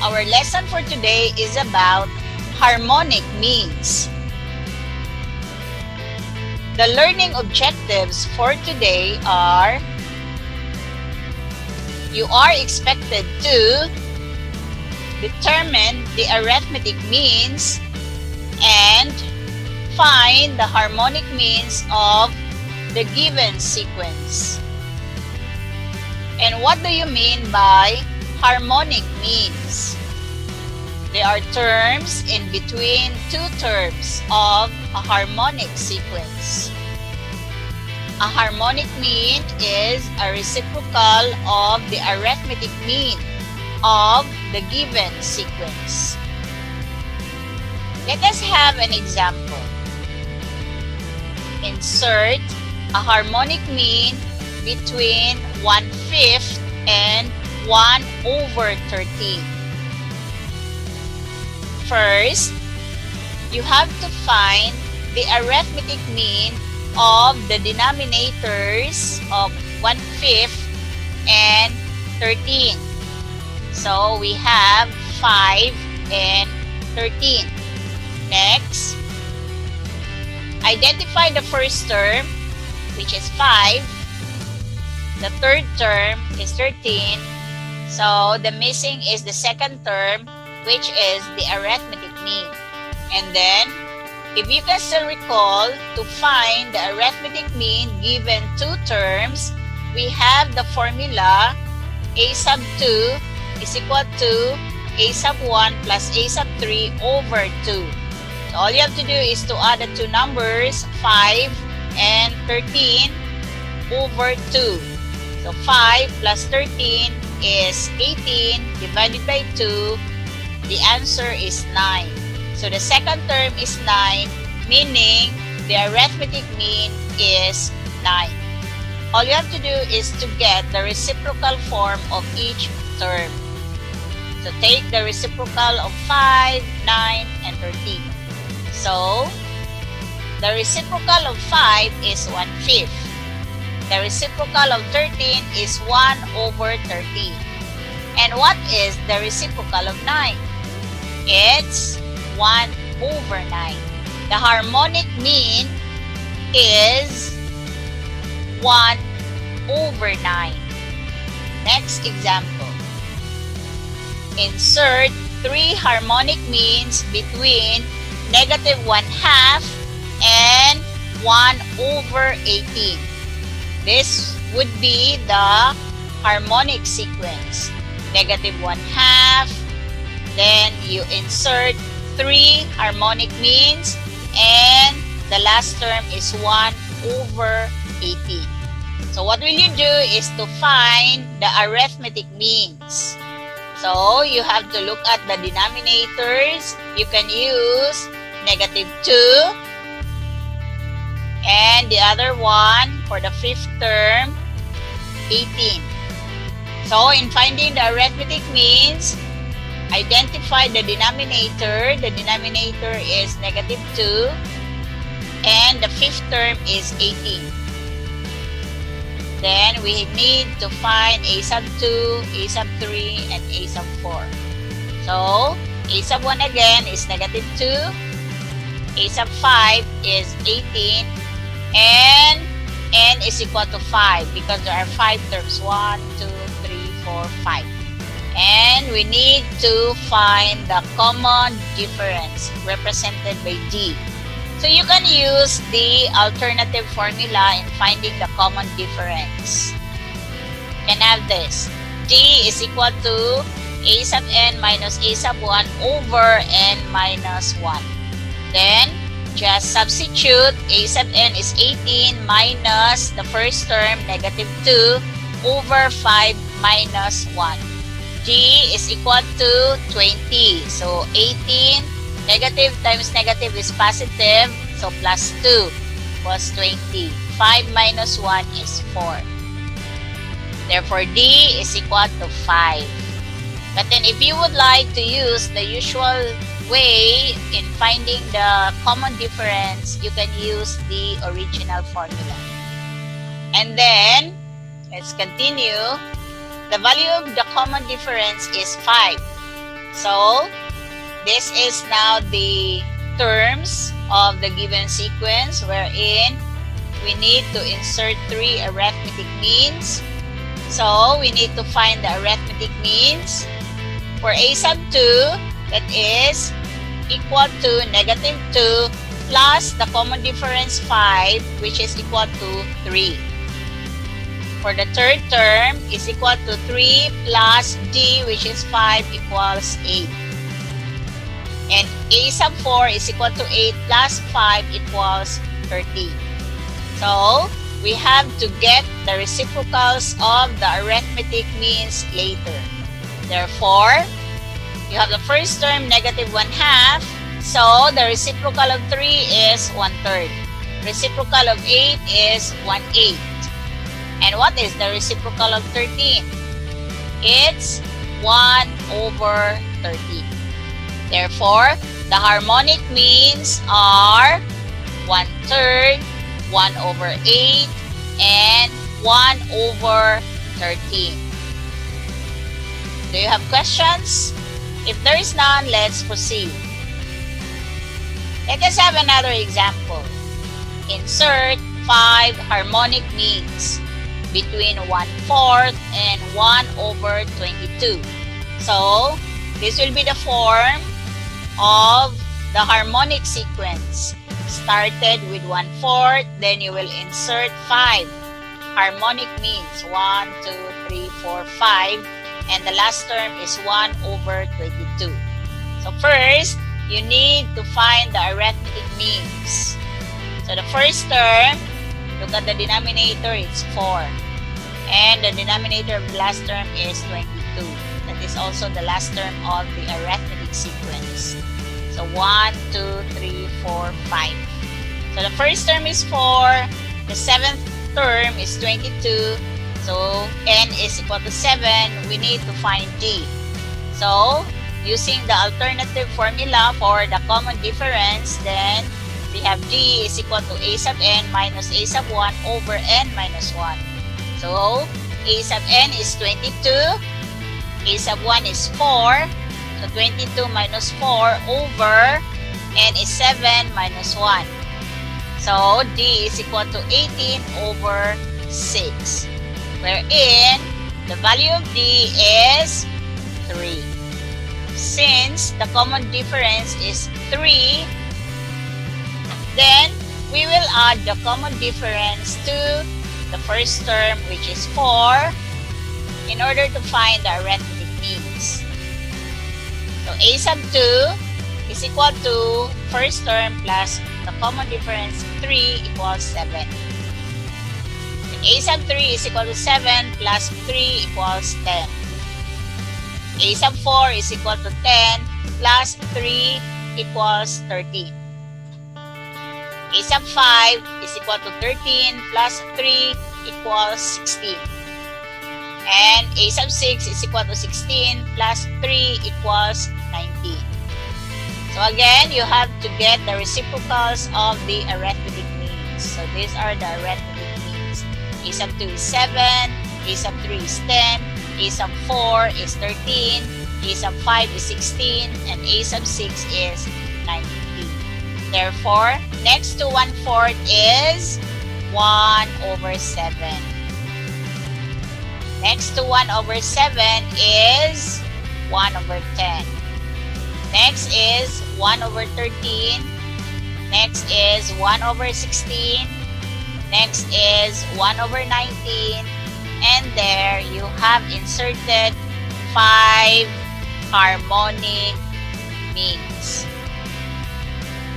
our lesson for today is about harmonic means. The learning objectives for today are you are expected to determine the arithmetic means and find the harmonic means of the given sequence. And what do you mean by harmonic means? They are terms in between two terms of a harmonic sequence. A harmonic mean is a reciprocal of the arithmetic mean of the given sequence. Let us have an example. Insert a harmonic mean between 1 fifth and 1 over 13. First, you have to find the arithmetic mean of the denominators of 1 fifth and 13. So we have 5 and 13. Next, identify the first term, which is 5. The third term is 13. So the missing is the second term, which is the arithmetic mean. And then, if you can still recall, to find the arithmetic mean given two terms, we have the formula a sub 2 is equal to a sub 1 plus a sub 3 over 2. So all you have to do is to add the two numbers, 5 and 13 over 2. So 5 plus 13 is 18 divided by 2. The answer is 9. So the second term is 9, meaning the arithmetic mean is 9. All you have to do is to get the reciprocal form of each term. So take the reciprocal of 5, 9, and 13. So, the reciprocal of 5 is 1 fifth. The reciprocal of 13 is 1 over 13. And what is the reciprocal of 9? It's 1 over 9. The harmonic mean is 1 over 9. Next example. Insert three harmonic means between negative 1 half and 1 over 18. This would be the harmonic sequence. Negative 1 half, then you insert 3 harmonic means, and the last term is 1 over 18. So what will you do is to find the arithmetic means. So you have to look at the denominators. You can use negative 2 and the other one for the fifth term 18. So in finding the arithmetic means, identify the denominator. The denominator is negative 2 and the fifth term is 18. Then we need to find a sub 2, a sub 3, and a sub 4. So, a sub 1 again is negative 2, a sub 5 is 18, and n is equal to 5 because there are 5 terms. 1, 2, 3, 4, 5. And we need to find the common difference represented by D. So you can use the alternative formula in finding the common difference. You can have this. D is equal to a sub n minus a sub 1 over n minus 1. Then, just substitute a sub n is 18 minus the first term, negative 2, over 5 minus 1. D is equal to 20. So, 18 Negative times negative is positive, so plus 2 was 20. 5 minus 1 is 4. Therefore, D is equal to 5. But then if you would like to use the usual way in finding the common difference, you can use the original formula. And then, let's continue. the value of the common difference is 5. So, this is now the terms of the given sequence wherein we need to insert three arithmetic means. So, we need to find the arithmetic means for a sub 2 that is equal to negative 2 plus the common difference 5 which is equal to 3. For the third term is equal to 3 plus d which is 5 equals 8. And a sub 4 is equal to 8 plus 5 equals 30. So, we have to get the reciprocals of the arithmetic means later. Therefore, you have the first term negative 1 half. So, the reciprocal of 3 is 1 third. Reciprocal of 8 is 1 eighth. And what is the reciprocal of 13? It's 1 over 13. Therefore, the harmonic means are 1 third, 1 over 8, and 1 over 13. Do you have questions? If there is none, let's proceed. Let us have another example. Insert 5 harmonic means between 1 fourth and 1 over 22. So, this will be the form of the harmonic sequence. Started with 1 fourth, then you will insert 5. Harmonic means 1, 2, 3, 4, 5. And the last term is 1 over 22. So first, you need to find the arithmetic means. So the first term, look at the denominator, it's 4. And the denominator of the last term is 22. That is also the last term of the arithmetic sequence. So 1, 2, 3, 4, 5. So the first term is 4. The seventh term is 22. So n is equal to 7. We need to find d. So using the alternative formula for the common difference, then we have d is equal to a sub n minus a sub 1 over n minus 1. So a sub n is 22. a sub 1 is 4. So 22 minus 4 over n is 7 minus 1. So d is equal to 18 over 6. Wherein the value of d is 3. Since the common difference is 3, then we will add the common difference to the first term which is 4 in order to find the arithmetic means. So a sub 2 is equal to first term plus the common difference 3 equals 7. A sub 3 is equal to 7 plus 3 equals 10. a sub 4 is equal to 10 plus 3 equals 13. a sub 5 is equal to 13 plus 3 equals 16. And a sub 6 is equal to 16 plus 3 equals 19. So again, you have to get the reciprocals of the arithmetic means. So these are the arithmetic. A sub 2 is 7, A sub 3 is 10, A sub 4 is 13, A sub 5 is 16, and A sub 6 is 19. Therefore, next to 1 fourth is 1 over 7. Next to 1 over 7 is 1 over 10. Next is 1 over 13. Next is 1 over 16. Next is 1 over 19. And there you have inserted 5 harmonic means.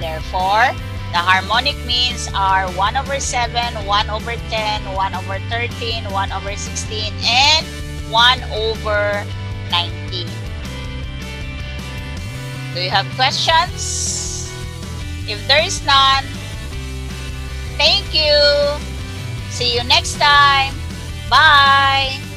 Therefore, the harmonic means are 1 over 7, 1 over 10, 1 over 13, 1 over 16, and 1 over 19. Do you have questions? If there is none, thank you. See you next time. Bye.